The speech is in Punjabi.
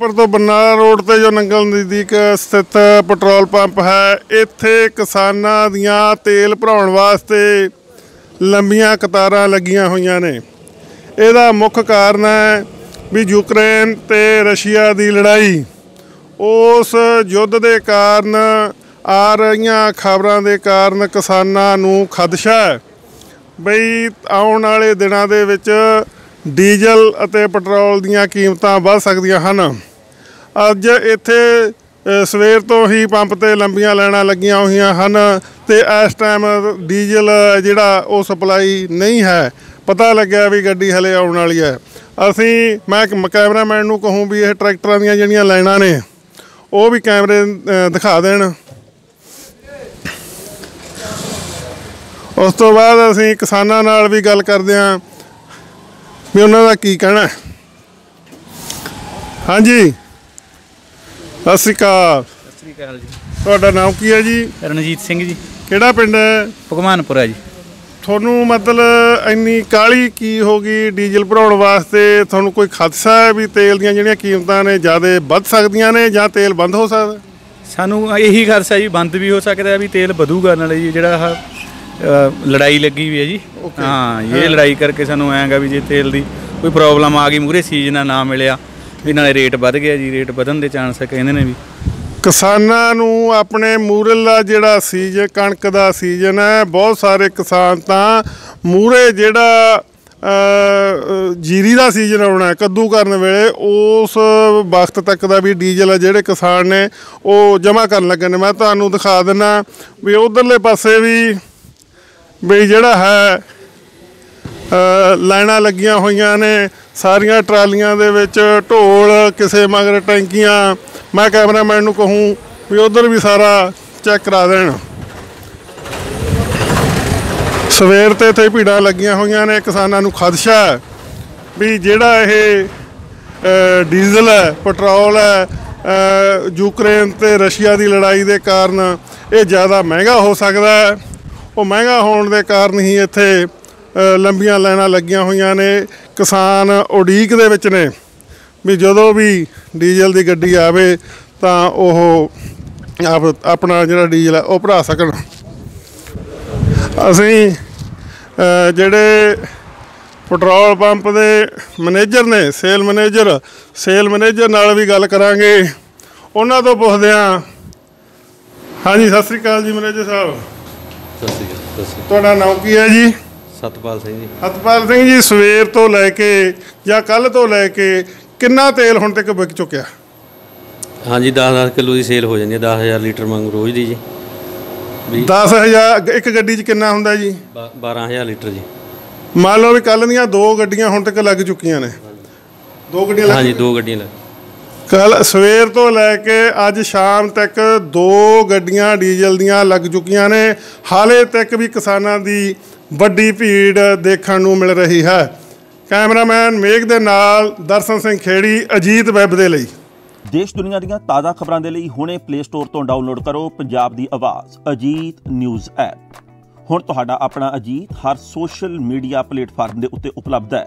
ਪਰ ਤੋਂ ਬਰਨਾਲਾ ਰੋਡ ਤੇ ਜੋ ਨੰਗਲ ਨਜ਼ਦੀਕ ਸਥਿਤ ਪੈਟਰੋਲ ਪੰਪ ਹੈ, ਇੱਥੇ ਕਿਸਾਨਾਂ ਦੀਆਂ ਤੇਲ ਭਰਾਉਣ ਵਾਸਤੇ ਲੰਬੀਆਂ ਕਤਾਰਾਂ ਲੱਗੀਆਂ ਹੋਈਆਂ ਨੇ। ਇਹਦਾ ਮੁੱਖ ਕਾਰਨ ਹੈ ਵੀ ਯੂਕਰੇਨ ਤੇ ਰਸ਼ੀਆ ਦੀ ਲੜਾਈ। ਉਸ ਯੁੱਧ ਦੇ ਕਾਰਨ ਆ ਰਹੀਆਂ ਖਬਰਾਂ ਦੇ ਕਾਰਨ ਕਿਸਾਨਾਂ ਨੂੰ ਖਦਸ਼ਾ ਹੈ। ਬਈ ਆਉਣ ਵਾਲੇ ਦਿਨਾਂ ਦੇ ਵਿੱਚ ਡੀਜ਼ਲ ਅਤੇ ਪੈਟਰੋਲ ਦੀਆਂ ਕੀਮਤਾਂ ਵੱਧ ਸਕਦੀਆਂ ਹਨ। ਅੱਜ ਇੱਥੇ ਸਵੇਰ ਤੋਂ ਹੀ ਪੰਪ ਤੇ ਲੰਬੀਆਂ ਲਾਈਨਾਂ ਲੱਗੀਆਂ ਹੋਈਆਂ ਹਨ ਤੇ ਇਸ ਟਾਈਮ ਡੀਜ਼ਲ ਜਿਹੜਾ ਉਹ ਸਪਲਾਈ ਨਹੀਂ ਹੈ। ਪਤਾ ਲੱਗਿਆ ਵੀ ਗੱਡੀ ਹਲੇ ਆਉਣ ਵਾਲੀ ਹੈ। ਅਸੀਂ, ਮੈਂ ਇੱਕ ਕੈਮਰਾਮੈਨ ਨੂੰ ਕਹੂੰ ਵੀ ਇਹ ਟਰੈਕਟਰਾਂ ਦੀਆਂ ਜਿਹੜੀਆਂ ਲਾਈਨਾਂ ਨੇ, ਉਹ ਵੀ ਕੈਮਰੇ ਦਿਖਾ ਦੇਣ। ਉਸ ਤੋਂ ਬਾਅਦ ਅਸੀਂ ਕਿਸਾਨਾਂ ਨਾਲ ਵੀ ਗੱਲ ਕਰਦੇ ਹਾਂ। ਵੀ ਉਹਨਾਂ ਦਾ ਕੀ ਕਹਿਣਾ? ਹਾਂਜੀ। ਸਤਿ ਸ਼੍ਰੀ ਅਕਾਲ। ਸਤਿ ਸ੍ਰੀ ਅਕਾਲ ਜੀ। ਤੁਹਾਡਾ ਨਾਮ ਕੀ ਹੈ ਜੀ? ਰਣਜੀਤ ਸਿੰਘ ਜੀ। ਕਿਹੜਾ ਪਿੰਡ ਹੈ? ਭਗਵਾਨਪੁਰਾ ਜੀ। ਤੁਹਾਨੂੰ ਮਤਲਬ ਇੰਨੀ ਕਾਲੀ ਕੀ ਹੋ ਗਈ ਡੀਜ਼ਲ ਭਰਾਉਣ ਵਾਸਤੇ? ਤੁਹਾਨੂੰ ਕੋਈ ਖਦਸ਼ਾ ਹੈ ਵੀ ਤੇਲ ਦੀਆਂ ਜਿਹੜੀਆਂ ਕੀਮਤਾਂ ਨੇ ਜ਼ਿਆਦਾ ਵੱਧ ਸਕਦੀਆਂ ਨੇ ਜਾਂ ਤੇਲ ਬੰਦ ਹੋ ਸਕਦਾ? ਸਾਨੂੰ ਇਹੀ ਖਰਚਾ ਜੀ ਬੰਦ ਵੀ ਹੋ ਸਕਦਾ ਵੀ ਤੇਲ ਵਧੂਗਾ ਨਾਲੇ ਜੀ ਜਿਹੜਾ ਲੜਾਈ ਲੱਗੀ ਵੀ ਹੈ ਜੀ। ਹਾਂ ਇਹ ਲੜਾਈ ਕਰਕੇ ਸਾਨੂੰ ਐਂਗਾ ਵੀ ਜੇ ਤੇਲ ਦੀ ਕੋਈ ਪ੍ਰੋਬਲਮ ਆ ਗਈ ਮੂਰੇ ਸੀਜ਼ਨ ਨਾ ਮਿਲਿਆ ਵੀ ਨਾਲੇ ਰੇਟ ਵੱਧ ਗਿਆ ਜੀ ਰੇਟ ਵਧਣ ਦੇ ਚਾਂਸ ਕਹਿੰਦੇ ਨੇ ਵੀ। ਕਿਸਾਨਾਂ ਨੂੰ ਆਪਣੇ ਮੂਰਲਾ ਜਿਹੜਾ ਸੀਜ਼ਨ ਕਣਕ ਦਾ ਸੀਜ਼ਨ ਹੈ ਬਹੁਤ ਸਾਰੇ ਕਿਸਾਨ ਤਾਂ ਮੂਰੇ ਜਿਹੜਾ ਜੀਰੀ ਦਾ ਸੀਜ਼ਨ ਆਉਣਾ ਹੈ ਕੱਦੂ ਕਰਨ ਵੇਲੇ ਉਸ ਵਕਤ ਤੱਕ ਦਾ ਵੀ ਡੀਜ਼ਲ ਹੈ ਜਿਹੜੇ ਕਿਸਾਨ ਨੇ ਉਹ ਜਮ੍ਹਾਂ ਕਰਨ ਲੱਗੇ ਨੇ। ਮੈਂ ਤੁਹਾਨੂੰ ਦਿਖਾ ਦਿੰਨਾ ਵੀ ਉਧਰਲੇ ਪਾਸੇ ਵੀ ਵੀ ਜਿਹੜਾ ਹੈ ਲਾਈਨਾਂ ਲੱਗੀਆਂ ਹੋਈਆਂ ਨੇ, ਸਾਰੀਆਂ ਟਰਾਲੀਆਂ ਦੇ ਵਿੱਚ ਢੋਲ ਕਿਸੇ ਮਗਰ ਟੈਂਕੀਆਂ। ਮੈਂ ਕੈਮਰਾਮੈਨ ਨੂੰ ਕਹੂੰ ਵੀ ਉਧਰ ਵੀ ਸਾਰਾ ਚੈੱਕ ਕਰਾ ਦੇਣ। ਸਵੇਰ ਤੇ ਇੱਥੇ ਭੀੜਾਂ ਲੱਗੀਆਂ ਹੋਈਆਂ ਨੇ, ਕਿਸਾਨਾਂ ਨੂੰ ਖਦਸ਼ਾ ਵੀ ਜਿਹੜਾ ਇਹ ਡੀਜ਼ਲ ਹੈ, ਪੈਟਰੋਲ ਹੈ ਯੂਕਰੇਨ ਤੇ ਰਸ਼ੀਆ ਦੀ ਲੜਾਈ ਦੇ ਕਾਰਨ ਇਹ ਜ਼ਿਆਦਾ ਮਹਿੰਗਾ ਹੋ ਸਕਦਾ ਹੈ। ਉਹ ਮਹਿੰਗਾ ਹੋਣ ਦੇ ਕਾਰਨ ਹੀ ਇੱਥੇ ਲੰਬੀਆਂ ਲਾਈਨਾਂ ਲੱਗੀਆਂ ਹੋਈਆਂ ਨੇ। ਕਿਸਾਨ ਉਡੀਕ ਦੇ ਵਿੱਚ ਨੇ ਵੀ ਜਦੋਂ ਵੀ ਡੀਜ਼ਲ ਦੀ ਗੱਡੀ ਆਵੇ ਤਾਂ ਉਹ ਆਪ, ਆਪਣਾ ਜਿਹੜਾ ਡੀਜ਼ਲ ਹੈ ਉਹ ਭਰਾ ਸਕਣ। ਅਸੀਂ ਜਿਹੜੇ ਪੈਟਰੋਲ ਪੰਪ ਦੇ ਮੈਨੇਜਰ ਨੇ, ਸੇਲ ਮੈਨੇਜਰ ਸੇਲ ਮੈਨੇਜਰ ਨਾਲ ਵੀ ਗੱਲ ਕਰਾਂਗੇ। ਉਹਨਾਂ ਤੋਂ ਪੁੱਛਦੇ ਹਾਂ। ਹਾਂਜੀ, ਸਤਿ ਸ੍ਰੀ ਅਕਾਲ ਜੀ ਮੈਨੇਜਰ ਸਾਹਿਬ। ਸਤਿ ਸ਼੍ਰੀ ਅਕਾਲ ਸਤਿ ਸ਼੍ਰੀ ਤੁਹਾਡਾ ਨਾਮ ਕੀ ਹੈ ਜੀ? ਅਕਾਲ ਸਤਪਾਲ ਸਿੰਘ ਜੀ। ਹਤਪਾਲ ਸਿੰਘ ਜੀ ਸਵੇਰ ਤੋਂ ਲੈ ਕੇ ਜਾਂ ਕੱਲ ਤੋਂ ਲੈ ਕੇ ਕਿੰਨਾ ਤੇਲ ਹੁਣ ਤੱਕ ਵਿਕ ਚੁੱਕਿਆ? ਹਾਂਜੀ 10-10 ਕਿਲੋ ਦੀ ਸੇਲ ਹੋ ਜਾਂਦੀ ਹੈ 10000 ਲੀਟਰ ਮੰਗ ਰੋਜ਼ ਦੀ ਜੀ। ਵੀ 10000 ਇੱਕ ਗੱਡੀ 'ਚ ਕਿੰਨਾ ਹੁੰਦਾ ਜੀ? ਬਾ- 12000 ਲੀਟਰ ਜੀ। ਮੰਨ ਲਓ ਵੀ ਕੱਲ ਦੀਆਂ ਦੋ ਗੱਡੀਆਂ ਹੁਣ ਤੱਕ ਲੱਗ ਚੁੱਕੀਆਂ ਨੇ। ਦੋ ਗੱਡੀਆਂ ਲੱਗ ਹਾਂਜੀ ਦੋ ਗੱਡੀਆਂ ਲੱਗ ਕੱਲ ਸਵੇਰ ਤੋਂ ਲੈ ਕੇ ਅੱਜ ਸ਼ਾਮ ਤੱਕ ਦੋ ਗੱਡੀਆਂ ਡੀਜ਼ਲ ਦੀਆਂ ਲੱਗ ਚੁੱਕੀਆਂ ਨੇ। ਹਾਲੇ ਤੱਕ ਵੀ ਕਿਸਾਨਾਂ ਦੀ ਵੱਡੀ ਭੀੜ ਦੇਖਣ ਨੂੰ ਮਿਲ ਰਹੀ ਹੈ। ਕੈਮਰਾਮੈਨ ਮੇਘ ਦੇ ਨਾਲ ਦਰਸ਼ਨ ਸਿੰਘ ਖੇੜੀ, ਅਜੀਤ ਵੈਬ ਦੇ ਲਈ। ਦੇਸ਼ ਦੁਨੀਆ ਦੀਆਂ ਤਾਜ਼ਾ ਖਬਰਾਂ ਦੇ ਲਈ ਹੁਣੇ ਪਲੇ ਸਟੋਰ ਤੋਂ ਡਾਊਨਲੋਡ ਕਰੋ ਪੰਜਾਬ ਦੀ ਆਵਾਜ਼, ਅਜੀਤ ਨਿਊਜ਼ ਐਪ। ਹੁਣ ਤੁਹਾਡਾ ਆਪਣਾ ਅਜੀਤ ਹਰ ਸੋਸ਼ਲ ਮੀਡੀਆ ਪਲੇਟਫਾਰਮ ਦੇ ਉੱਤੇ ਉਪਲਬਧ ਹੈ।